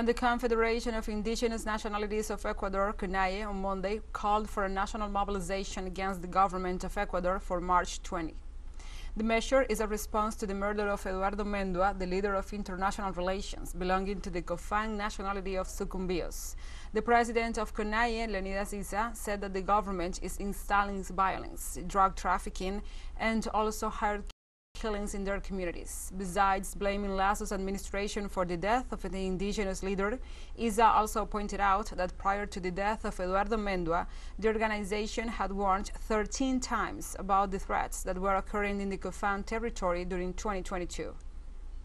And the Confederation of Indigenous Nationalities of Ecuador, CONAIE, on Monday called for a national mobilization against the government of Ecuador for March 20. The measure is a response to the murder of Eduardo Mendua, the leader of international relations, belonging to the Cofán nationality of Sucumbíos. The president of CONAIE, Leonidas Iza, said that the government is installing violence, drug trafficking, and also hard killings in their communities. Besides blaming Lasso's administration for the death of the indigenous leader, Iza also pointed out that prior to the death of Eduardo Mendua, the organization had warned 13 times about the threats that were occurring in the Cofán territory during 2022.